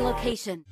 location.